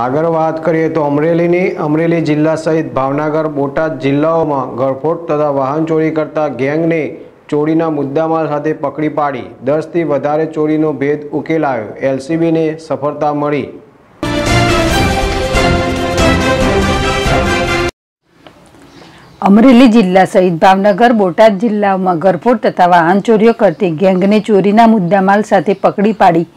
આગળ વાત કરીએ તો અમરેલીની, અમરેલી જિલ્લા સહિત ભાવનગર, બોટાદ જિલ્લાઓમાં ગરફોટ તથા વાહન ચોરી કરતા ગેંગને ચોરીના મુદ્દામાલ સાથે પકડી પાડી. દસથી વધારે ચોરીનો ભેદ ઉકેલાયો. એલસીબીને સફળતા મળી. અમરેલી જિલ્લા સહિત ભાવનગર, બોટાદ જિલ્લાઓમાં ગરફોડ તથા વાહન ચોરીઓ કરતી ગેંગને ચોરીના મુદ્દામાલ સાથે પકડી પાડી.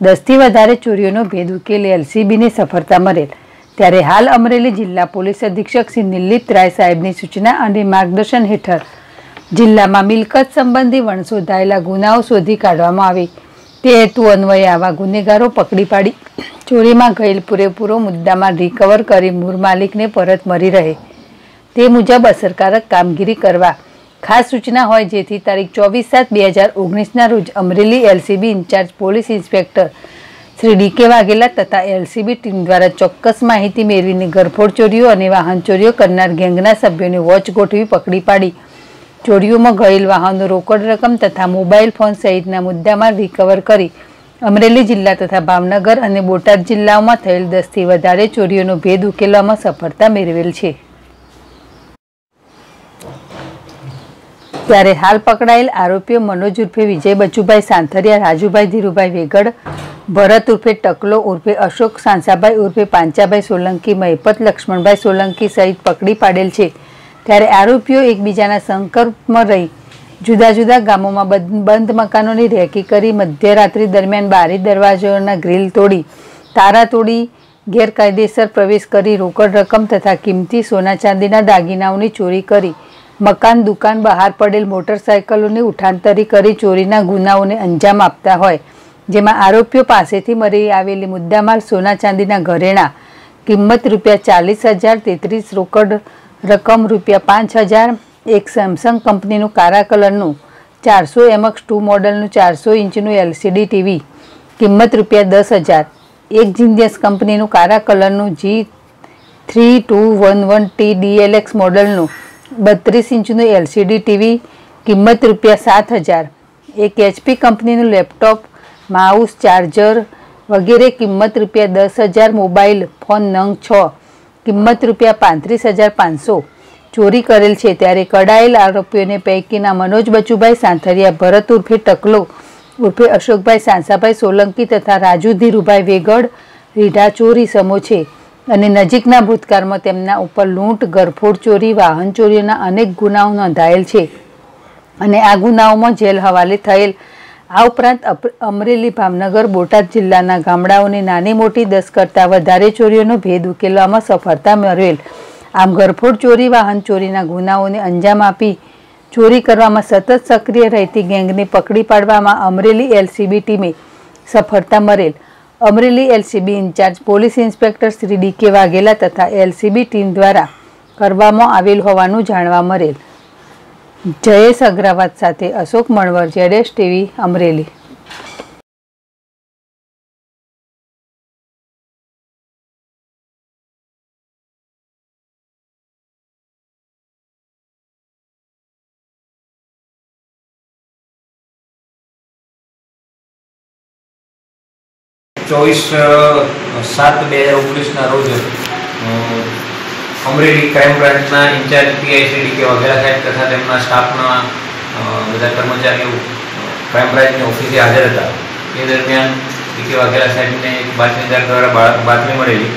દસથી વધારે ચોરીઓનો ભેદ ઉકેલી એલસીબીને સફળતા મળેલ ત્યારે હાલ અમરેલી જિલ્લા પોલીસ અધિક્ષક શ્રી નિલિત રાય સાહેબની સૂચના અને માર્ગદર્શન હેઠળ જિલ્લામાં મિલકત સંબંધી વણશોધાયેલા ગુનાઓ શોધી કાઢવામાં આવે. તે હેતુ અન્વયે આવા ગુનેગારો પકડી પાડી. ચોરીમાં ગયેલ પૂરેપૂરો મુદ્દામાં રિકવર કરી મૂળ માલિકને પરત મળી રહે. તે મુજબ અસરકારક કામગીરી કરવા ખાસ સૂચના હોય જેથી તારીખ ચોવીસ સાત બે હજાર ઓગણીસના રોજ Amreli LCB incharge police inspector Shri D K Vaghela તથા એલસીબી ટીમ દ્વારા ચોક્કસ માહિતી મેળવીને ગરફોડ ચોરીઓ અને વાહન ચોરીઓ કરનાર ગેંગના સભ્યોની વોચ ગોઠવી પકડી પાડી. ચોરીઓમાં ગયેલ વાહનો રોકડ રકમ તથા મોબાઈલ ફોન સહિતના મુદ્દામાં રિકવર કરી અમરેલી જિલ્લા તથા ભાવનગર અને બોટાદ જિલ્લાઓમાં થયેલ દસથી વધારે ચોરીઓનો ભેદ ઉકેલવામાં સફળતા મેળવેલ છે. ત્યારે હાલ પકડાયેલ આરોપીઓ મનોજ ઉર્ફે વિજય બચુભાઈ સાંથરિયા, રાજુભાઈ ધીરુભાઈ વેગડ, ભરત ઉર્ફે ટકલો ઉર્ફે અશોક, સાંસાભાઈ ઉર્ફે પાંચાભાઈ સોલંકી, મહેપત લક્ષ્મણભાઈ સોલંકી સહિત પકડી પાડેલ છે. ત્યારે આરોપીઓ એકબીજાના સંકલ્પમાં રહી, જુદા જુદા ગામોમાં બંધ મકાનોની રેકી કરી મધ્યરાત્રિ દરમિયાન બારી દરવાજાઓના ગ્રીલ તોડી, તારા તોડી ગેરકાયદેસર પ્રવેશ કરી રોકડ રકમ તથા કિંમતી સોના ચાંદીના દાગીનાઓની ચોરી કરી મકાન દુકાન બહાર પડેલ મોટરસાયકલોને ઉઠાંતરી કરી ચોરીના ગુનાઓને અંજામ આપતા હોય, જેમાં આરોપીઓ પાસેથી મળી આવેલી મુદ્દામાલ સોના ચાંદીના ઘરેણા, કિંમત રૂપિયા ચાલીસ હજાર, તેત્રીસ રોકડ રકમ રૂપિયા પાંચ હજાર, એક સેમસંગ કંપનીનું કારા કલરનું, ચારસો એમએક્સ ટુ મોડલનું ચારસો ઇંચનું એલસીડી ટીવી, કિંમત રૂપિયા દસ હજાર, એક જિન્દિયસ કંપનીનું કારા કલરનું G three two one one T DLX મોડલનું બત્રીસ ઇંચનું એલસીડી ટીવી, કિંમત રૂપિયા સાત હજાર. એક એચપી કંપનીનું લેપટોપ, માઉસ, ચાર્જર વગેરે કિંમત રૂપિયા દસ હજાર, મોબાઈલ, ફોન નંગ છ. કિંમત રૂપિયા પાંત્રીસ હજાર પાંચસો. ચોરી કરેલ છે ત્યારે કડાયેલ આરોપીઓને પૈકીના મનોજ બચુભાઈ સાંથરિયા, ભરત ઉર્ફે ટકલો ઉર્ફે અશોકભાઈ સાંસાભાઈ સોલંકી તથા રાજુ ધીરુભાઈ વેગડ, રીઢા ચોરી સમો છે. અને નજીકના ભૂતકાળમાં તેમના ઉપર લૂંટ ગરફોડ ચોરી, વાહન ચોરીના અનેક ગુનાઓ નોંધાયેલ છે. અને આ ગુનાઓમાં જેલ હવાલે થયેલ. આ ઉપરાંત અમરેલી ભાવનગર, બોટાદ જિલ્લાના ગામડાઓની નાની મોટી દસ કરતાં વધારે ચોરીઓનો ભેદ ઉકેલવામાં સફળતા મેળવેલ. આમ ગરફોડ ચોરી, વાહન ચોરીના ગુનાઓને અંજામ આપી ચોરી કરવામાં સતત સક્રિય રહેતી ગેંગને પકડી પાડવામાં અમરેલી એલસીબી ટીમે સફળતા મળેલ. Amreli LCB incharge police inspector Shri D K Vaghela તથા એલસીબી ટીમ દ્વારા કરવામાં આવેલ હોવાનું જાણવા મળેલ. જયેશ અગ્રવાત સાથે અશોક મણવર, જેડેશ ટીવી, અમરેલી. ચોવીસ સાત બે હજાર ઓગણીસના રોજ અમરેલી ક્રાઇમ બ્રાન્ચના incharge PI Shri K Vaghela સાહેબ તથા તેમના સ્ટાફના બધા કર્મચારીઓ ક્રાઇમ બ્રાન્ચની ઓફિસે હાજર હતા. એ દરમિયાન કે વાઘેલા સાહેબને એક બાતમીદાર દ્વારા બાતમી મળેલી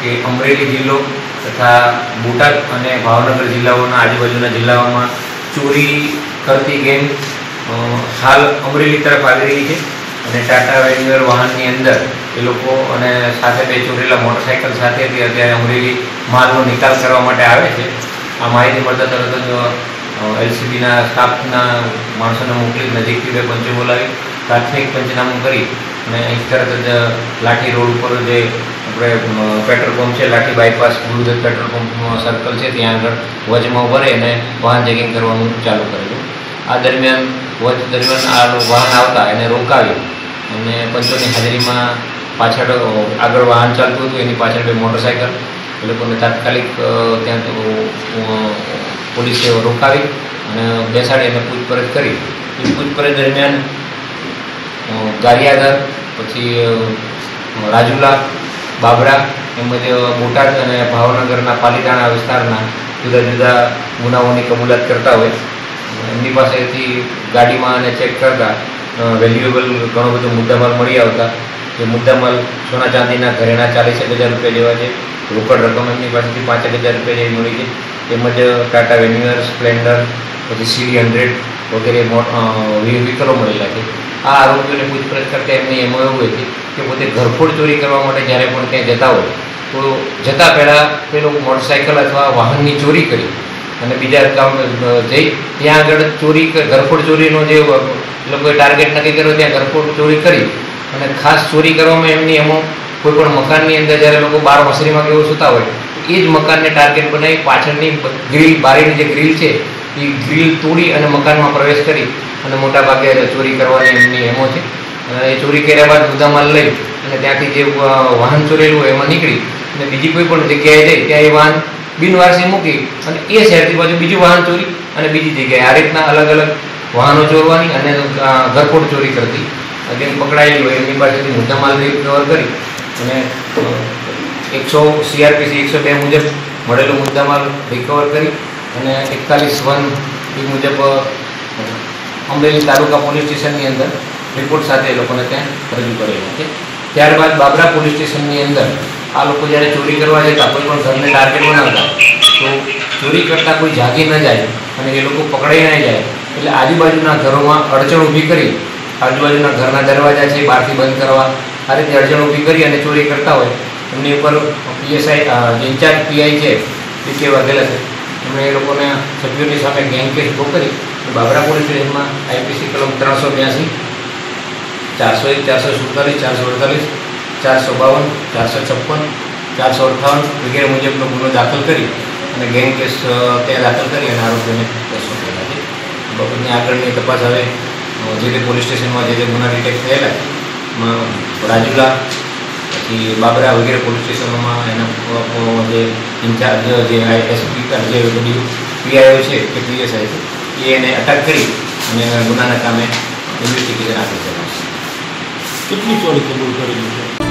કે અમરેલી જિલ્લો તથા બોટાદ અને ભાવનગર જિલ્લાઓના આજુબાજુના જિલ્લાઓમાં ચોરી કરતી ગેંગ હાલ અમરેલી તરફ આવી રહી છે. અને ટાટા વેન્યુઅર વાહનની અંદર એ લોકો અને સાથે બે ચોરેલા મોટરસાઇકલ સાથેથી અત્યારે અમરેલી માલનો નિકાલ કરવા માટે આવે છે. આ માહિતી મળતા તરત જ એલસીબીના સ્ટાફના માણસોને મોકલી નજીકથી બે પંચો બોલાવી, પ્રાથમિક પંચનામું કરી અને અહીં તરત જ લાઠી રોડ ઉપર જે આપણે પેટ્રોલ પંપ છે, લાઠી બાયપાસ, ગુરુદત્ત પેટ્રોલ પંપનો સર્કલ છે, ત્યાં આગળ વચમાં ભરે અને વાહન ચેકિંગ કરવાનું ચાલુ કરેલું. આ દરમિયાન, વચ દરમિયાન આ વાહન આવતા એને રોકાવ્યું અને પંચોની હાજરીમાં પાછળ આગળ વાહન ચાલતું હતું, એની પાછળ બે મોટરસાયકલ. એ લોકોને તાત્કાલિક ત્યાં પોલીસે રોકાવી અને બેસાડી અને પૂછપરછ કરી. પૂછપરછ દરમિયાન ગારિયાધર, પછી રાજુલા, બાબરા તેમજ બોટાદ અને ભાવનગરના પાલીતાણા વિસ્તારના જુદા જુદા ગુનાઓની કબૂલાત કરતા હોય. એમની પાસેથી ગાડીમાં અને ચેક કરતા વેલ્યુએબલ ઘણો બધો મુદ્દામાલ મળી આવતા. જે મુદ્દામાલ સોના ચાંદીના ઘરેણા ચાલીસ એક હજાર રૂપિયા જેવા છે. રોકડ રકમ એમની પાસેથી પાંચ એક હજાર રૂપિયા જેવી મળી છે. તેમજ ટાટા વેન્યુઅર, સ્પ્લેન્ડર, પછી સીવી હંડ્રેડ વગેરે વ્હીકલો મળેલા છે. આ આરોપીઓને પૂછપરછ કરતા એમની એમાં એવું હતું કે પોતે ઘરફોડ ચોરી કરવા માટે જ્યારે પણ ત્યાં જતા હોય, તો જતાં પહેલાં પેલો મોટરસાઇકલ અથવા વાહનની ચોરી કરી. અને બીજા ગામ જઈ ત્યાં આગળ ચોરી ઘરફોડ ચોરીનો જે લોકોએ ટાર્ગેટ નક્કી કર્યો ત્યાં ઘરફોડ ચોરી કરી અને ખાસ ચોરી કરવામાં એમની એમાં કોઈ પણ મકાનની અંદર જ્યારે લોકો બાર વસરીમાં કેવું સૂતા હોય એ જ મકાનને ટાર્ગેટ બનાવી પાછળની ગ્રીલ બારીની જે ગ્રીલ છે, એ ગ્રીલ તોડી અને મકાનમાં પ્રવેશ કરી અને મોટા ભાગે ચોરી કરવાની એમની એમો છે. એ ચોરી કર્યા બાદ મુદ્દામાલ લઈ અને ત્યાંથી જે વાહન ચોરેલું હોય એમાં નીકળી અને બીજી કોઈ પણ જગ્યાએ જઈ, ત્યાં એ વાહન બિનવારસી મૂકી અને એ શહેરથી બાજુ બીજું વાહન ચોરી અને બીજી જગ્યાએ. આ રીતના અલગ અલગ વાહનો ચોરવાની અને ઘરફોડ ચોરી કરતી. જેમ પકડાયેલી એમની પાસેથી મુદ્દામાલ રિકવર કરી અને એકસો સીઆરપીસી એકસો બે મુજબ મળેલો મુદ્દામાલ રિકવર કરી અને એકતાલીસ વન એ મુજબ અમરેલી તાલુકા પોલીસ સ્ટેશનની અંદર રિપોર્ટ સાથે એ લોકોને ત્યાં રજૂ કરેલો છે ત્યારબાદ બાબરા પોલીસ સ્ટેશનની અંદર આ લોકો જ્યારે ચોરી કરવા જતા, કોઈ પણ ઘરને ટાર્ગેટ બનાવતા, તો ચોરી કરતાં કોઈ જાગી ન જાય અને એ લોકો પકડાઈ ન જાય. એટલે આજુબાજુના ઘરોમાં અડચણ ઊભી કરી, આજુબાજુના ઘરના દરવાજા છે, બહારથી બંધ કરવા, આ રીતે અડચણ ઊભી કરી અને ચોરી કરતા હોય, એમની ઉપર પીએસઆઈ ઇન્ચાર્જ પીઆઈ છે, એ કે વાઘેલા છે. એમણે એ લોકોને સભ્યોની સામે ગેંગ કેસ ઊભો કરી બાબરા પોલીસ સ્ટેશનમાં આઈપીસી કલમ ત્રણસો બ્યાસી, ચારસો એક, ચારસો સુડતાલીસ, ચારસો અડતાલીસ, ચારસો બાવન, ચારસો છપ્પન, ચારસો અઠ્ઠાવન વગેરે મુજબનો ગુનો દાખલ કરી અને ગેંગ કેસ ત્યાં દાખલ કરી અને આરોપીઓને બાબતની આગળની તપાસ હવે જે તે પોલીસ સ્ટેશનમાં જે તે ગુના ડિટેક્ટ થયેલા રાજુલા, પછી બાબરા વગેરે પોલીસ સ્ટેશનોમાં એના જે ઇન્ચાર્જ, જે એસપી જે બધી પીઆઈઓ છે, કે પીએસઆઈ છે, એ એને અટક કરી અને ગુનાના કામે ઇન્વેસ્ટિગેશન આપી છે. કેટલી ચોરી કબૂલ કરેલી છે?